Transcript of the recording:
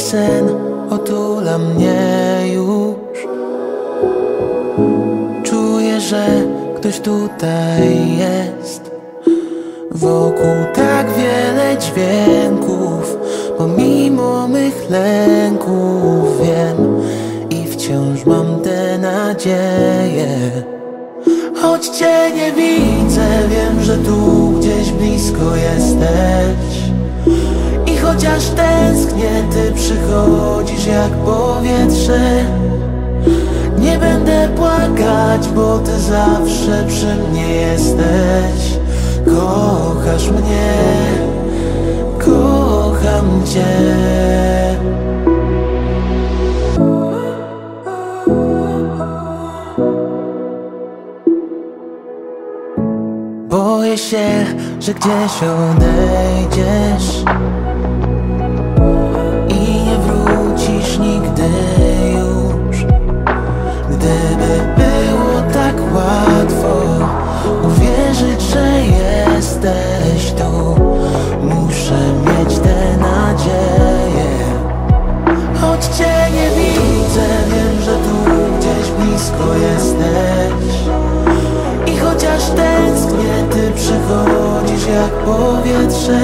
sen otula mnie już. Czuję, że ktoś tutaj jest. Wokół tak wiele dźwięków Pomimo mych lęków wiem. I wciąż mam tę nadzieję Choć Cię nie widzę, wiem, że tu gdzieś blisko jesteś Ty przychodzisz jak powietrze. Nie będę płakać, bo Ty zawsze przy mnie jesteś. Kochasz mnie, kocham Cię. Boję się, że gdzieś odejdziesz jesteś tu Muszę mieć tę nadzieję. Choć Cię nie widzę, wiem, że tu gdzieś blisko jesteś. I chociaż tęsknię, ty przychodzisz jak powietrze